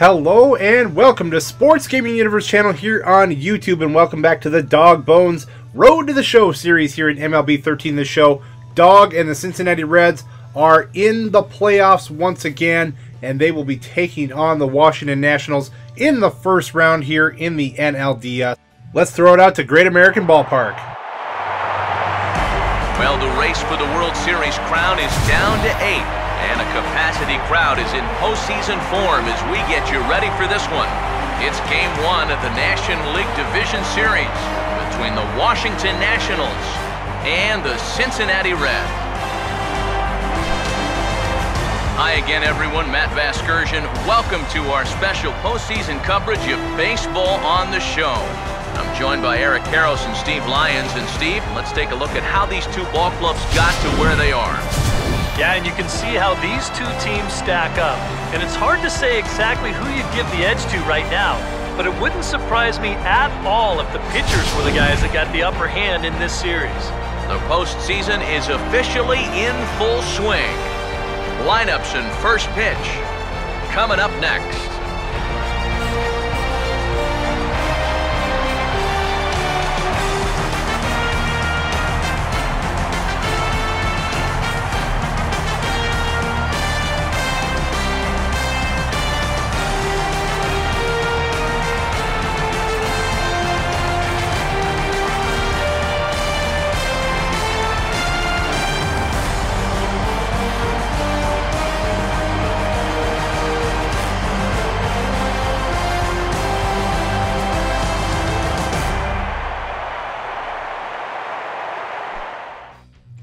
Hello and welcome to Sports Gaming Universe channel here on YouTube and welcome back to the Dawg Bones Road to the Show series here in MLB 13 The Show. Dawg and the Cincinnati Reds are in the playoffs once again and they will be taking on the Washington Nationals in the first round here in the NLDS. Let's throw it out to Great American Ballpark. Well, the race for the World Series crown is down to eight, and a capacity crowd is in postseason form as we get you ready for this one. It's game one of the National League Division Series between the Washington Nationals and the Cincinnati Reds. Hi again, everyone. Matt Vasgersian. Welcome to our special postseason coverage of baseball on the show. I'm joined by Eric Karros and Steve Lyons. And Steve, let's take a look at how these two ball clubs got to where they are. Yeah, and you can see how these two teams stack up. And it's hard to say exactly who you'd give the edge to right now. But it wouldn't surprise me at all if the pitchers were the guys that got the upper hand in this series. The postseason is officially in full swing. Lineups and first pitch coming up next.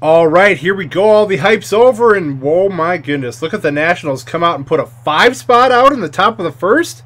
All right, here we go. All the hype's over, and whoa, my goodness. Look at the Nationals come out and put a five spot out in the top of the first.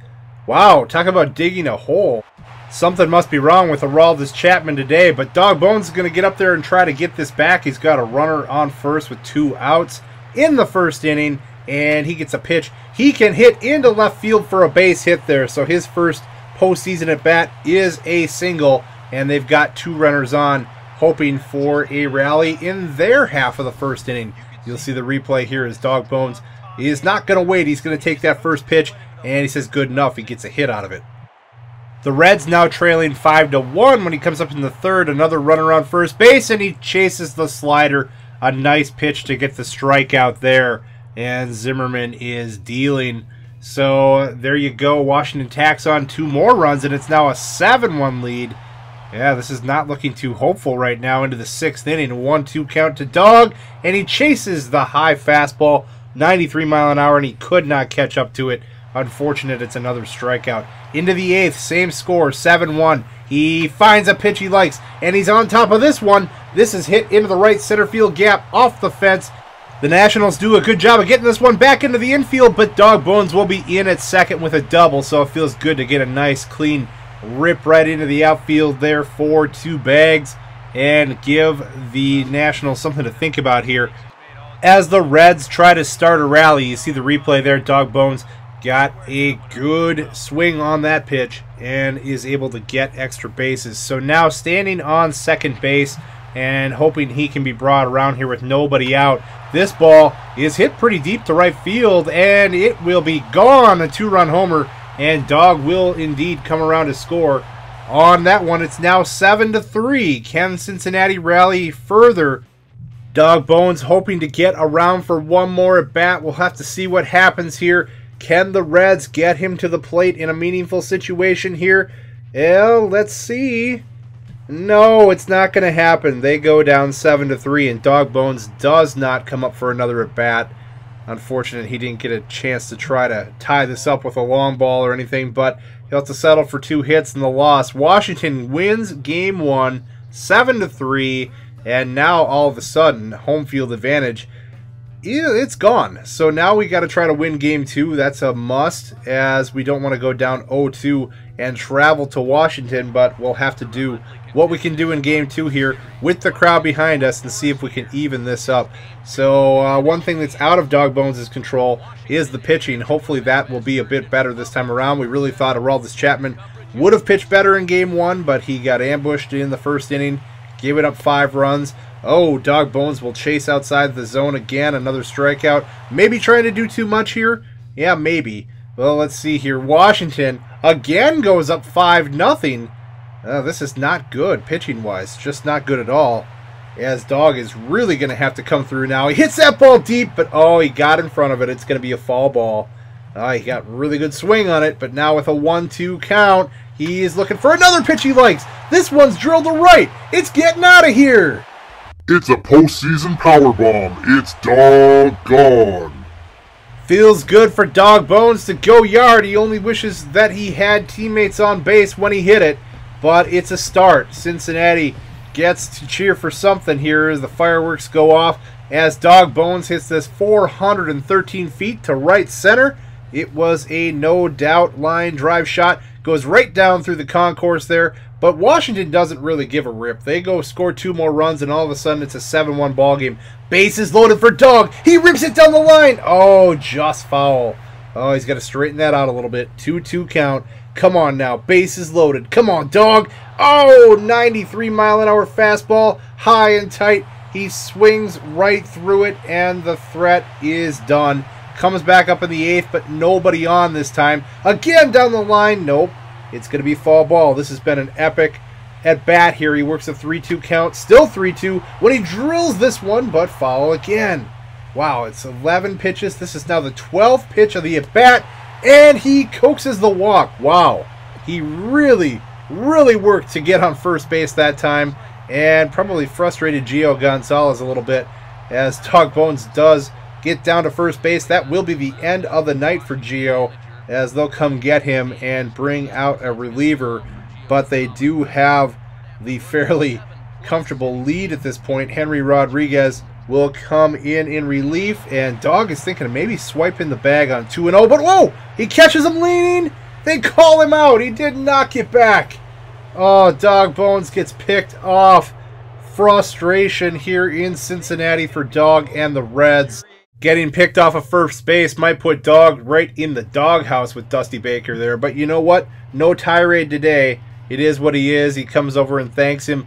Wow, talk about digging a hole. Something must be wrong with Aroldis Chapman today, but Dawg Bones is going to get up there and try to get this back. He's got a runner on first with two outs in the first inning, and he gets a pitch. He can hit into left field for a base hit there, so his first postseason at bat is a single, and they've got two runners on hoping for a rally in their half of the first inning. You'll see the replay here as Dawg Bones is not going to wait. He's going to take that first pitch, and he says good enough. He gets a hit out of it. The Reds now trailing 5 to 1 when he comes up in the third. Another runner on first base, and he chases the slider. A nice pitch to get the strikeout there. And Zimmermann is dealing. So there you go. Washington tacks on two more runs, and it's now a 7 1 lead. Yeah, this is not looking too hopeful right now into the sixth inning. A 1 2 count to Dawg, and he chases the high fastball, 93 mile an hour, and he could not catch up to it. Unfortunate, it's another strikeout. Into the eighth, same score, 7 1. He finds a pitch he likes, and he's on top of this one. This is hit into the right center field gap off the fence. The Nationals do a good job of getting this one back into the infield, but Dawg Bones will be in at second with a double, so it feels good to get a nice, clean rip right into the outfield there for two bags and give the Nationals something to think about here. As the Reds try to start a rally, you see the replay there. Dawg Bones got a good swing on that pitch and is able to get extra bases. So now standing on second base and hoping he can be brought around here with nobody out. This ball is hit pretty deep to right field and it will be gone. A two-run homer and Dawg will indeed come around to score on that one. It's now 7 to 3. Can Cincinnati rally further? Dawg Bones hoping to get around for one more at bat. We'll have to see what happens here. Can the Reds get him to the plate in a meaningful situation here? Well, let's see. No, it's not going to happen. They go down 7 to 3 and Dawg Bones does not come up for another at bat. Unfortunate he didn't get a chance to try to tie this up with a long ball or anything, but he'll have to settle for two hits and the loss. Washington wins game one, seven to three, and now all of a sudden, home field advantage. It's gone. So now we got to try to win game two. That's a must, as we don't want to go down 0-2 and travel to Washington, but we'll have to do what we can do in game two here with the crowd behind us and see if we can even this up. So uh, one thing that's out of Dawg Bones' control is the pitching. Hopefully that will be a bit better this time around. We really thought Aroldis Chapman would have pitched better in game one, but he got ambushed in the first inning, gave it up five runs. Oh, Dawg Bones will chase outside the zone again. Another strikeout. Maybe trying to do too much here. Yeah, maybe. Well, let's see here. Washington again goes up 5 nothing. Uh, this is not good pitching-wise. Just not good at all. As Dawg is really going to have to come through now. He hits that ball deep, but oh, he got in front of it. It's going to be a fall ball. Uh, he got really good swing on it, but now with a 1-2 count, he is looking for another pitch he likes. This one's drilled to right. It's getting out of here. It's a postseason power bomb. It's doggone. Feels good for Dawg Bones to go yard. He only wishes that he had teammates on base when he hit it, but it's a start. Cincinnati gets to cheer for something here as the fireworks go off as Dawg Bones hits this 413 feet to right center. It was a no doubt line drive shot. Goes right down through the concourse there. But Washington doesn't really give a rip. They go score two more runs, and all of a sudden it's a 7 1 ball game. Bases loaded for Dawg. He rips it down the line. Oh, just foul. Oh, he's got to straighten that out a little bit. 2 2 count. Come on now. Bases loaded. Come on, Dawg. Oh, 93 mile an hour fastball. High and tight. He swings right through it, and the threat is done. Comes back up in the eighth, but nobody on this time. Again down the line. Nope. It's going to be fall ball. This has been an epic at bat here. He works a 3 2 count. Still 3 2 when he drills this one, but foul again. Wow, it's 11 pitches. This is now the 12th pitch of the at bat, and he coaxes the walk. Wow. He really, really worked to get on first base that time, and probably frustrated Gio Gonzalez a little bit as Dawg Bones does get down to first base. That will be the end of the night for Gio as they'll come get him and bring out a reliever. But they do have the fairly comfortable lead at this point. Henry Rodriguez will come in in relief, and Dawg is thinking of maybe swiping the bag on 2 0. But whoa! He catches him leaning! They call him out! He did not get back! Oh, Dawg Bones gets picked off. Frustration here in Cincinnati for Dawg and the Reds. Getting picked off of first base might put Dawg right in the doghouse with Dusty Baker there. But you know what? No tirade today. It is what he is. He comes over and thanks him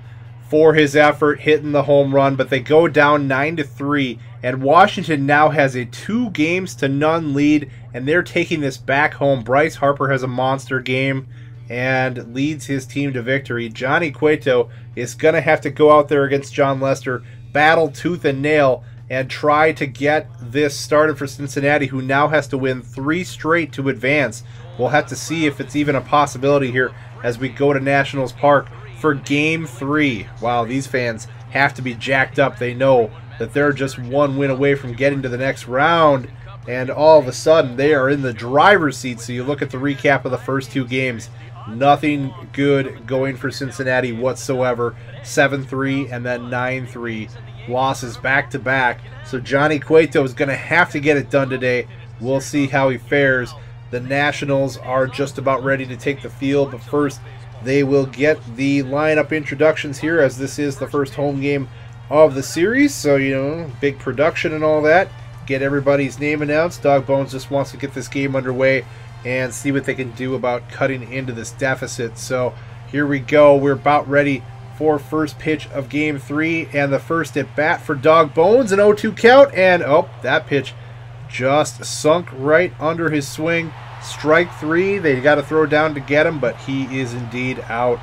for his effort hitting the home run. But they go down 9 to 3. And Washington now has a two games to none lead. And they're taking this back home. Bryce Harper has a monster game and leads his team to victory. Johnny Cueto is going to have to go out there against Jon Lester, battle tooth and nail and try to get this started for Cincinnati, who now has to win three straight to advance. We'll have to see if it's even a possibility here as we go to Nationals Park for Game 3. Wow, these fans have to be jacked up. They know that they're just one win away from getting to the next round, and all of a sudden they are in the driver's seat. So you look at the recap of the first two games. Nothing good going for Cincinnati whatsoever. 7 3 and then 9 3 losses back to back. So Johnny Cueto is going to have to get it done today. We'll see how he fares. The Nationals are just about ready to take the field, but first they will get the lineup introductions here as this is the first home game of the series. So, you know, big production and all that. Get everybody's name announced. Dawg Bones just wants to get this game underway and see what they can do about cutting into this deficit. So here we go. We're about ready for first pitch of game three and the first at bat for Dawg Bones, an 0-2 count, and oh, that pitch just sunk right under his swing. Strike three. They got to throw down to get him, but he is indeed out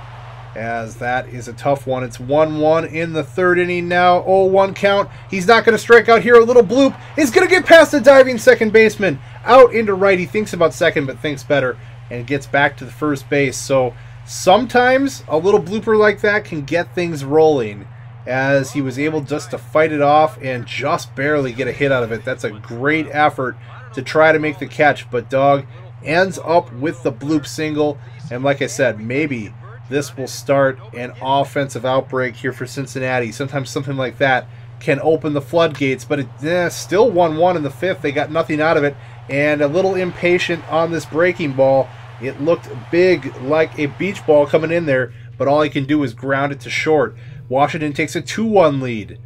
as that is a tough one. It's 1-1 in the third inning now. 0-1 count. He's not going to strike out here. A little bloop. He's going to get past the diving second baseman. Out into right. He thinks about second, but thinks better and gets back to the first base. So Sometimes a little blooper like that can get things rolling as he was able just to fight it off and just barely get a hit out of it. That's a great effort to try to make the catch, but Dawg ends up with the bloop single. And like I said, maybe this will start an offensive outbreak here for Cincinnati. Sometimes something like that can open the floodgates, but it's eh, still 1 1 in the fifth. They got nothing out of it, and a little impatient on this breaking ball it looked big like a beach ball coming in there, but all he can do is ground it to short. Washington takes a 2 1 lead.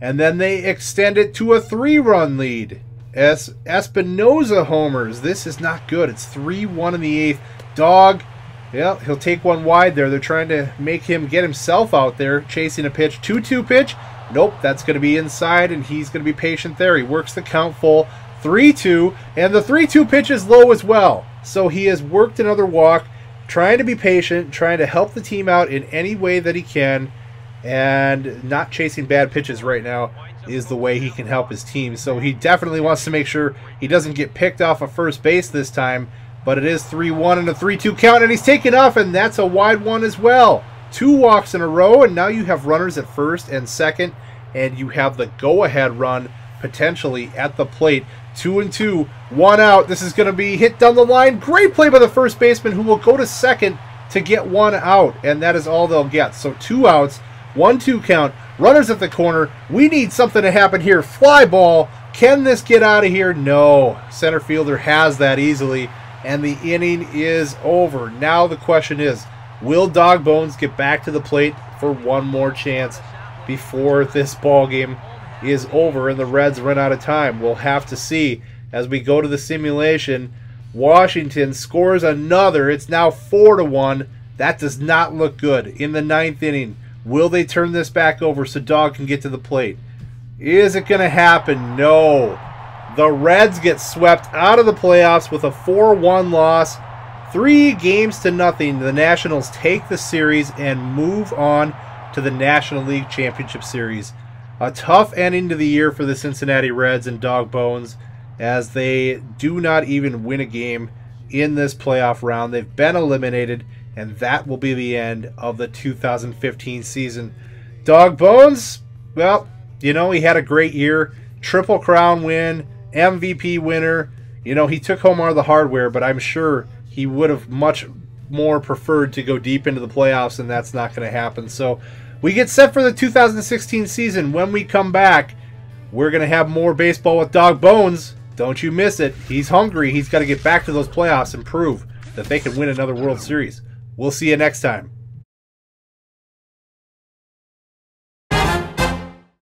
And then they extend it to a 3 run lead. As Espinosa homers. This is not good. It's 3 1 in the eighth. Dawg, yeah, he'll take one wide there. They're trying to make him get himself out there, chasing a pitch. 2 2 pitch. Nope, that's going to be inside, and he's going to be patient there. He works the count full. 3-2, and the 3-2 pitch is low as well. So he has worked another walk, trying to be patient, trying to help the team out in any way that he can, and not chasing bad pitches right now is the way he can help his team. So he definitely wants to make sure he doesn't get picked off of first base this time, but it is 3-1 and a 3-2 count, and he's taken off, and that's a wide one as well. Two walks in a row, and now you have runners at first and second, and you have the go-ahead run potentially at the plate. Two and two, one out. This is going to be hit down the line. Great play by the first baseman who will go to second to get one out, and that is all they'll get. So two outs, one two count. Runners at the corner. We need something to happen here. Fly ball. Can this get out of here? No. Center fielder has that easily, and the inning is over. Now the question is, will Dawg Bones get back to the plate for one more chance before this ball game is over and the Reds run out of time. We'll have to see as we go to the simulation. Washington scores another. It's now four to one. That does not look good in the ninth inning. Will they turn this back over so Dawg can get to the plate? Is it going to happen? No. The Reds get swept out of the playoffs with a 4 1 loss. Three games to nothing. The Nationals take the series and move on to the National League Championship Series. A tough ending to the year for the Cincinnati Reds and Dawg Bones as they do not even win a game in this playoff round. They've been eliminated, and that will be the end of the 2015 season. Dawg Bones, well, you know, he had a great year. Triple Crown win, MVP winner. You know, he took home all the hardware, but I'm sure he would have much more preferred to go deep into the playoffs, and that's not going to happen. So, we get set for the 2016 season. When we come back, we're going to have more baseball with Dawg Bones. Don't you miss it. He's hungry. He's got to get back to those playoffs and prove that they can win another World Series. We'll see you next time.